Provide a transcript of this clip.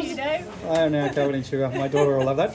you know. Oh no, don't My daughter will love that.